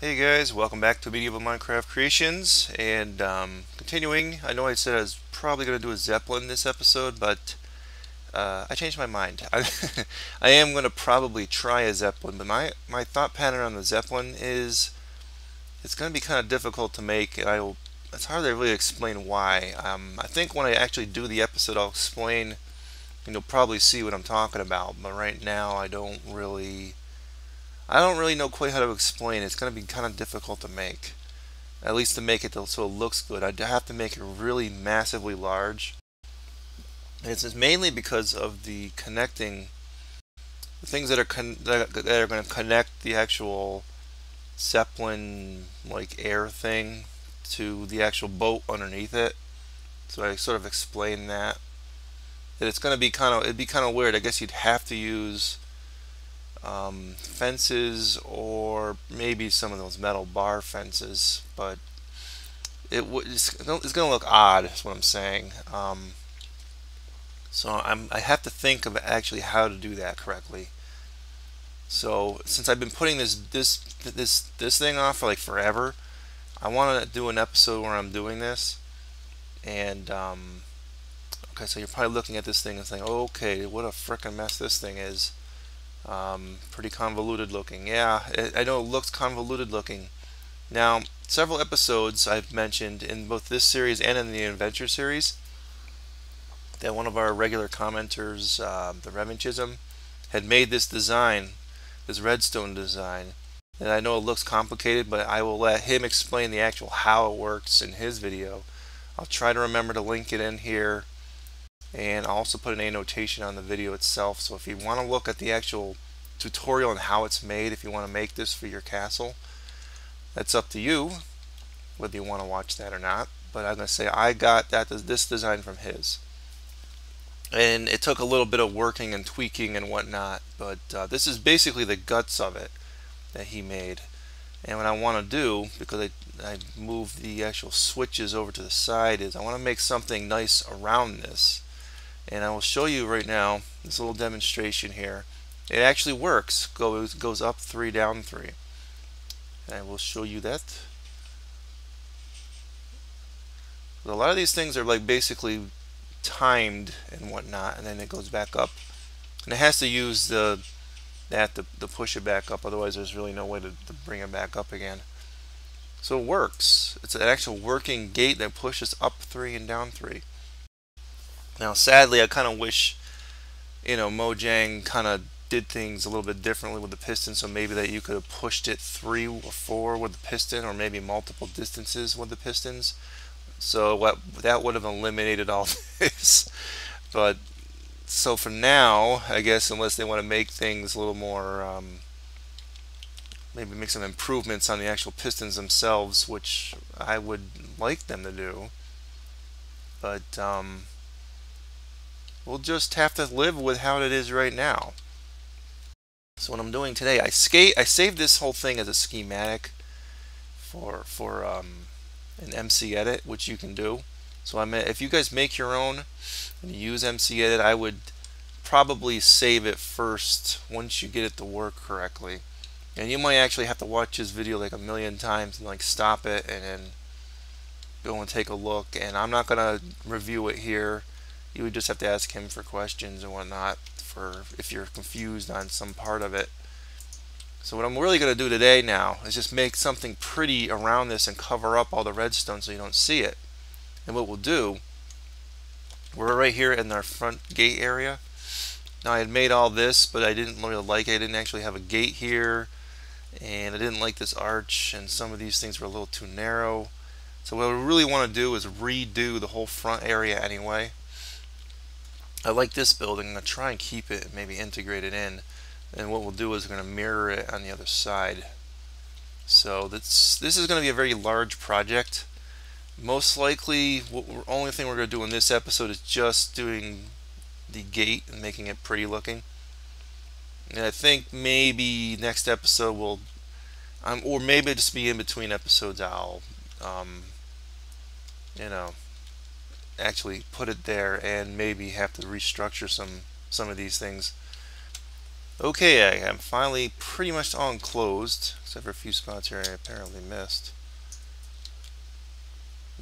Hey guys, welcome back to Medieval Minecraft Creations and um, continuing, I know I said I was probably going to do a Zeppelin this episode but uh, I changed my mind. I, I am going to probably try a Zeppelin but my, my thought pattern on the Zeppelin is it's going to be kind of difficult to make and I will, it's hard to really explain why. Um, I think when I actually do the episode I'll explain and you'll probably see what I'm talking about but right now I don't really I don't really know quite how to explain. It's going to be kind of difficult to make. At least to make it so it looks good. I'd have to make it really massively large. And it's mainly because of the connecting, the things that are that are going to connect the actual Zeppelin like air thing to the actual boat underneath it. So I sort of explain that. That it's going to be kind of it'd be kind of weird. I guess you'd have to use um, fences or maybe some of those metal bar fences, but it it's, it's going to look odd. Is what I'm saying. Um, so I'm I have to think of actually how to do that correctly. So since I've been putting this this this this thing off for like forever, I want to do an episode where I'm doing this, and um, okay, so you're probably looking at this thing and saying, okay, what a freaking mess this thing is. Um, pretty convoluted looking. Yeah, I know it looks convoluted looking. Now, several episodes I've mentioned in both this series and in the Adventure series that one of our regular commenters, uh, the Revanchism, had made this design, this redstone design. And I know it looks complicated, but I will let him explain the actual how it works in his video. I'll try to remember to link it in here and I'll also put an annotation on the video itself. So if you want to look at the actual tutorial and how it's made if you want to make this for your castle that's up to you whether you want to watch that or not. But I'm going to say I got that this design from his. And it took a little bit of working and tweaking and whatnot but uh, this is basically the guts of it that he made. And what I want to do because I, I moved the actual switches over to the side is I want to make something nice around this and I will show you right now this little demonstration here. It actually works. Goes goes up three down three. And I will show you that. A lot of these things are like basically timed and whatnot and then it goes back up. And it has to use the that to, to push it back up. Otherwise there's really no way to, to bring it back up again. So it works. It's an actual working gate that pushes up three and down three now, sadly, I kind of wish, you know, Mojang kind of did things a little bit differently with the piston, so maybe that you could have pushed it three or four with the piston, or maybe multiple distances with the pistons. So what that would have eliminated all this. But so for now, I guess unless they want to make things a little more, um, maybe make some improvements on the actual pistons themselves, which I would like them to do. But um, we'll just have to live with how it is right now. So what I'm doing today, I skate, I saved this whole thing as a schematic for for um, an MC Edit, which you can do. So I'm if you guys make your own and use MC Edit, I would probably save it first once you get it to work correctly. And you might actually have to watch this video like a million times and like stop it and then go and take a look. And I'm not gonna review it here you would just have to ask him for questions and whatnot for if you're confused on some part of it. So what I'm really going to do today now is just make something pretty around this and cover up all the redstone so you don't see it. And what we'll do, we're right here in our front gate area. Now I had made all this, but I didn't really like it. I didn't actually have a gate here. And I didn't like this arch, and some of these things were a little too narrow. So what we really want to do is redo the whole front area anyway. I like this building. I'm going to try and keep it maybe integrate it in. And what we'll do is we're going to mirror it on the other side. So this, this is going to be a very large project. Most likely, the only thing we're going to do in this episode is just doing the gate and making it pretty looking. And I think maybe next episode will, um, or maybe just be in between episodes, I'll, um, you know, actually put it there and maybe have to restructure some some of these things Okay, I am finally pretty much all enclosed, except for a few spots here I apparently missed.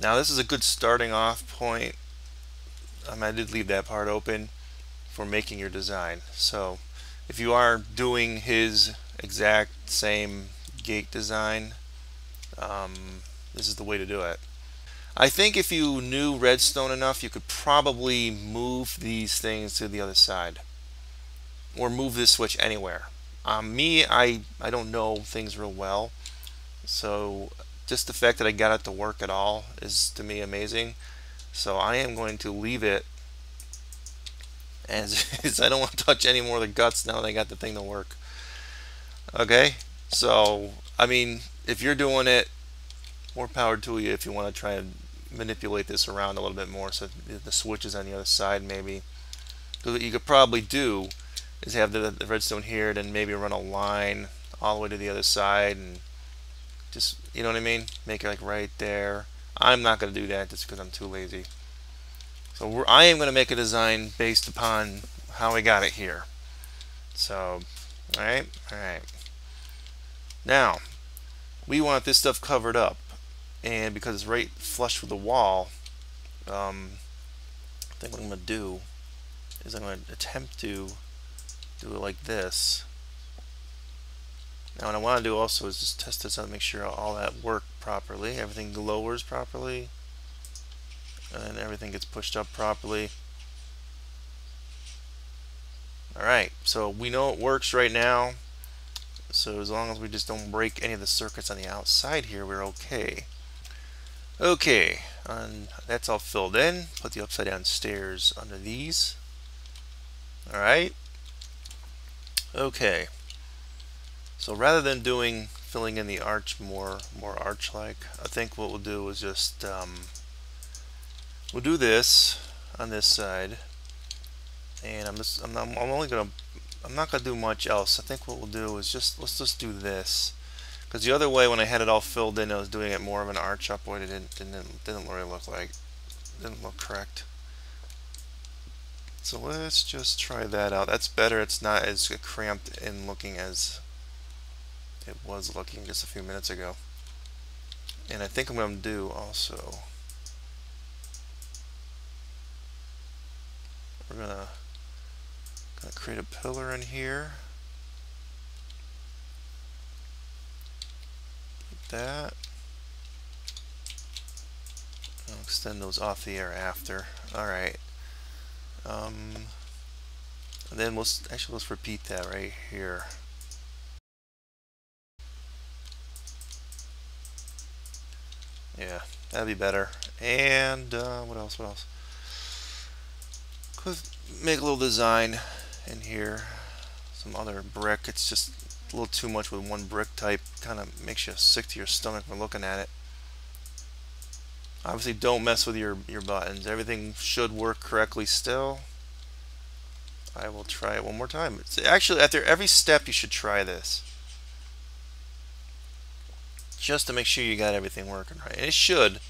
Now this is a good starting off point. Um, I did leave that part open for making your design. So if you are doing his exact same gate design, um, this is the way to do it. I think if you knew redstone enough, you could probably move these things to the other side or move this switch anywhere. Um, me, I, I don't know things real well, so just the fact that I got it to work at all is to me amazing. So I am going to leave it as is. I don't want to touch any more of the guts now that I got the thing to work. Okay, so I mean, if you're doing it, more power to you if you want to try and manipulate this around a little bit more so the switch is on the other side maybe. So what you could probably do is have the, the redstone here, then maybe run a line all the way to the other side and just, you know what I mean? Make it like right there. I'm not going to do that just because I'm too lazy. So I am going to make a design based upon how I got it here. So, alright, alright. Now, we want this stuff covered up. And because it's right flush with the wall, um, I think what I'm going to do is I'm going to attempt to do it like this. Now what I want to do also is just test this out, and make sure all that worked properly, everything lowers properly, and everything gets pushed up properly. Alright, so we know it works right now. So as long as we just don't break any of the circuits on the outside here, we're okay. Okay, and that's all filled in. Put the upside down stairs under these. Alright. Okay. So rather than doing filling in the arch more more arch like, I think what we'll do is just um, we'll do this on this side, and I'm just I'm, I'm only gonna I'm not gonna do much else. I think what we'll do is just let's just do this because the other way when I had it all filled in, I was doing it more of an arch upward. It didn't didn't didn't really look like didn't look correct. So let's just try that out. That's better. It's not as cramped in looking as it was looking just a few minutes ago. And I think I'm going to do also, we're going to gonna create a pillar in here. That. I'll extend those off the air after. Alright. Um, and then we'll actually let's repeat that right here. Yeah, that'd be better. And uh, what else? What else? Could make a little design in here. Some other brick. It's just a little too much with one brick type. Kind of makes you sick to your stomach when looking at it. Obviously, don't mess with your your buttons. Everything should work correctly still. I will try it one more time. It's actually, after every step, you should try this just to make sure you got everything working right. And it should.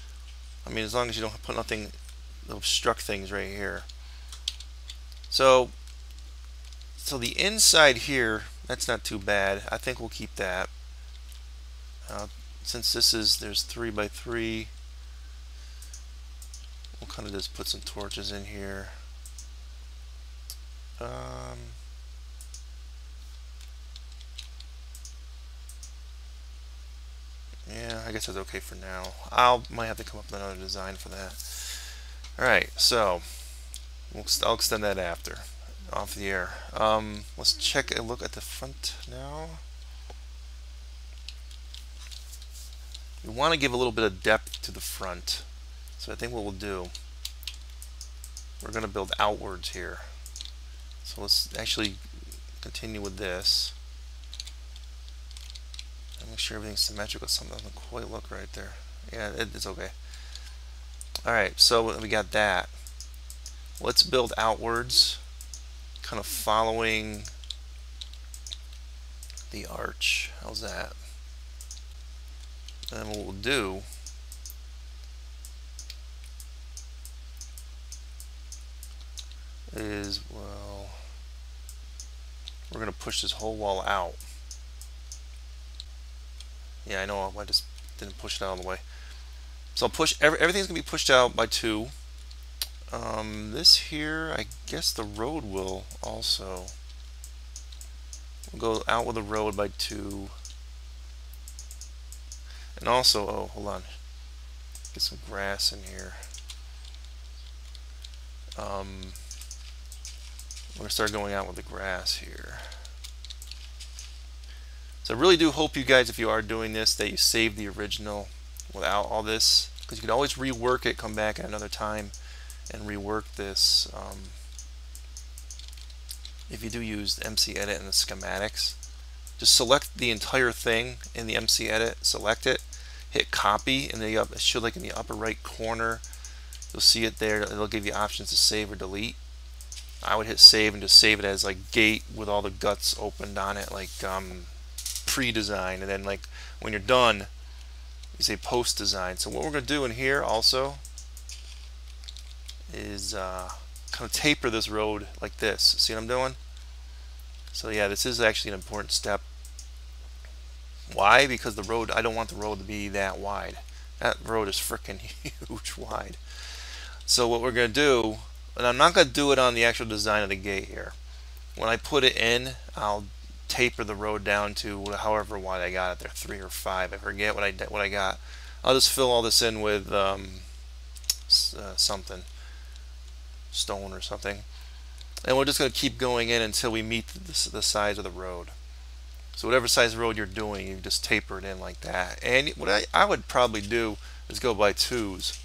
I mean, as long as you don't put nothing obstruct things right here. So, so the inside here, that's not too bad. I think we'll keep that. Uh, since this is, there's three by three, we'll kind of just put some torches in here. Um, Yeah, I guess that's okay for now. I'll might have to come up with another design for that. Alright, so we'll, I'll extend that after, off the air. Um, let's check a look at the front now. We want to give a little bit of depth to the front. So I think what we'll do, we're going to build outwards here. So let's actually continue with this. Make sure everything's symmetrical. Something doesn't quite look right there. Yeah, it, it's okay. Alright, so we got that. Let's build outwards, kind of following the arch. How's that? And what we'll do is, well, we're going to push this whole wall out. Yeah, I know I just didn't push it out all the way. So I'll push, every, everything's going to be pushed out by two. Um, this here, I guess the road will also. We'll go out with the road by two. And also, oh, hold on. Get some grass in here. Um, we're going to start going out with the grass here. So I really do hope you guys, if you are doing this, that you save the original without all this. Because you can always rework it, come back at another time and rework this. Um, if you do use MC Edit and the schematics, just select the entire thing in the MC Edit, select it, hit copy, and then it should like in the upper right corner, you'll see it there. It'll give you options to save or delete. I would hit save and just save it as like gate with all the guts opened on it, like um, pre-design, and then like when you're done, you say post design. So what we're going to do in here also is uh, kind of taper this road like this. See what I'm doing? So yeah, this is actually an important step. Why? Because the road, I don't want the road to be that wide. That road is freaking huge wide. So what we're going to do, and I'm not going to do it on the actual design of the gate here. When I put it in, I'll taper the road down to however wide I got it there, three or five. I forget what I what I got. I'll just fill all this in with um, uh, something, stone or something, and we're just going to keep going in until we meet the, the size of the road. So whatever size road you're doing, you just taper it in like that. And what I, I would probably do is go by twos,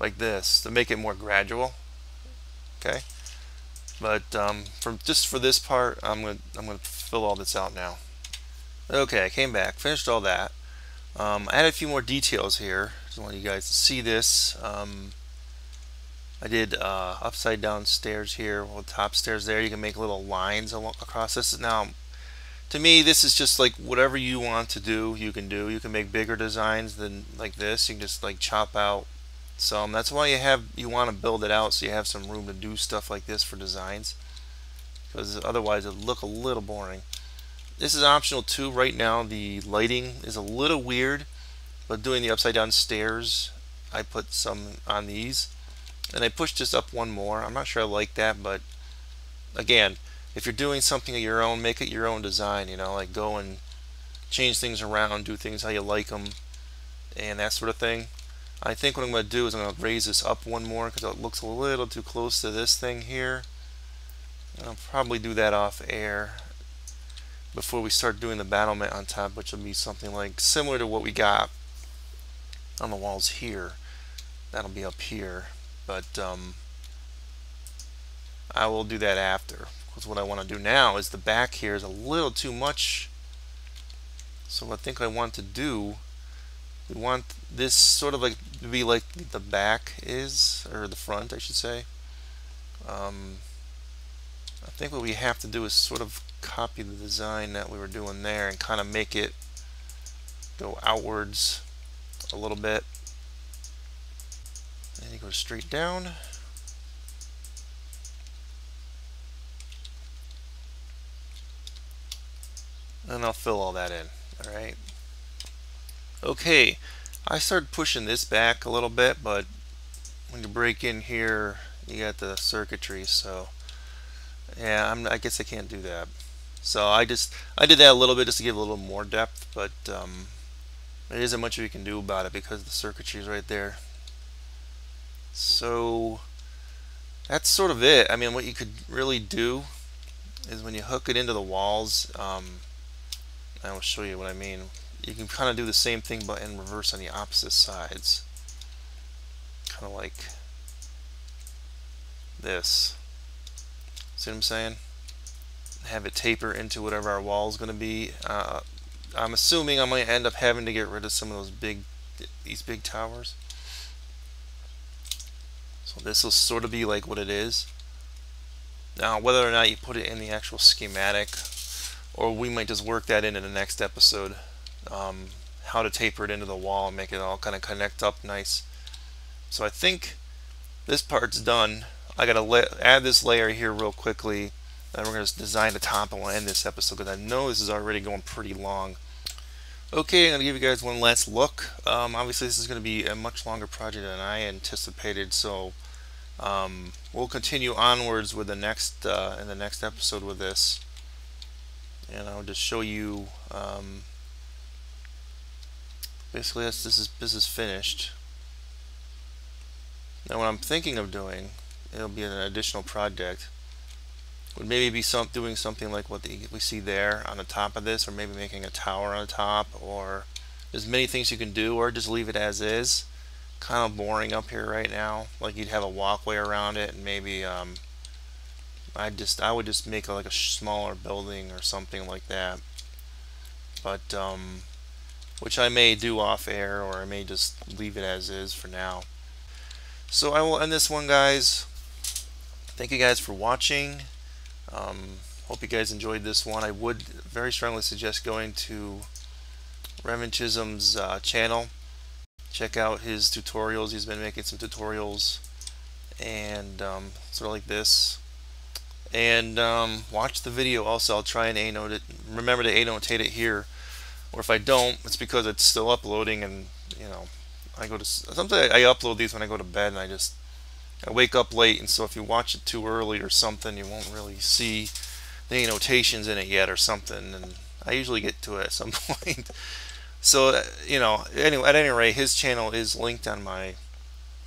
like this, to make it more gradual. Okay. But um, for just for this part, I'm gonna I'm gonna fill all this out now. Okay, I came back, finished all that. Um, I added a few more details here. Just want you guys to see this. Um, I did uh, upside down stairs here, with top stairs there. You can make little lines across this. Now, to me, this is just like whatever you want to do, you can do. You can make bigger designs than like this. You can just like chop out some. That's why you have you want to build it out so you have some room to do stuff like this for designs. Because otherwise it'll look a little boring. This is optional too. Right now the lighting is a little weird, but doing the upside down stairs, I put some on these. And I pushed this up one more. I'm not sure I like that, but again, if you're doing something of your own, make it your own design, you know, like go and change things around, do things how you like them, and that sort of thing. I think what I'm going to do is I'm going to raise this up one more because it looks a little too close to this thing here. I'll probably do that off air before we start doing the battlement on top, which will be something like similar to what we got on the walls here. That'll be up here, but um, I will do that after. Because what I want to do now is the back here is a little too much. So I think I want to do, we want this sort of like to be like the back is, or the front I should say. Um, I think what we have to do is sort of copy the design that we were doing there and kind of make it go outwards a little bit. And you go straight down. And I'll fill all that in. Alright. Okay, I started pushing this back a little bit, but when you break in here, you got the circuitry, so yeah, I'm, I guess I can't do that. So I just I did that a little bit just to give a little more depth, but um, there isn't much you can do about it because the circuitry is right there. So that's sort of it. I mean, what you could really do is when you hook it into the walls, um, I will show you what I mean. You can kind of do the same thing but in reverse on the opposite sides. Kind of like this. See what I'm saying? have it taper into whatever our wall is going to be. Uh, I'm assuming I'm going to end up having to get rid of some of those big, these big towers. So this will sort of be like what it is. Now, whether or not you put it in the actual schematic, or we might just work that into the next episode, um, how to taper it into the wall and make it all kind of connect up nice. So I think this part's done. I gotta add this layer here real quickly And we're to design the top and we'll end this episode because I know this is already going pretty long. Okay, I'm to give you guys one last look. Um, obviously, this is to be a much longer project than I anticipated, so um, we'll continue onwards with the next uh, in the next episode with this, and I'll just show you. Um, basically, this is this is finished. Now, what I'm thinking of doing, it'll be an additional project would maybe be some doing something like what the, we see there on the top of this or maybe making a tower on the top or there's many things you can do or just leave it as is kind of boring up here right now. Like you'd have a walkway around it and maybe um, I just I would just make a, like a smaller building or something like that. But um, which I may do off air or I may just leave it as is for now. So I will end this one guys. Thank you guys for watching. Um, hope you guys enjoyed this one. I would very strongly suggest going to Revanchism's uh, channel. Check out his tutorials. He's been making some tutorials and um, sort of like this. And um, watch the video also. I'll try and A-note it. Remember to A-notate it here. Or if I don't, it's because it's still uploading and, you know, I go to, sometimes I upload these when I go to bed and I just I wake up late, and so if you watch it too early or something, you won't really see the annotations in it yet or something. And I usually get to it at some point. So uh, you know, anyway, at any rate, his channel is linked on my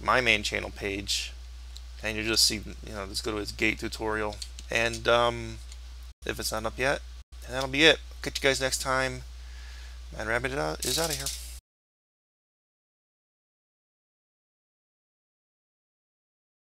my main channel page, and you just see, you know, just go to his gate tutorial. And um, if it's not up yet, that'll be it. Catch you guys next time. Madd Rabbit is out of here.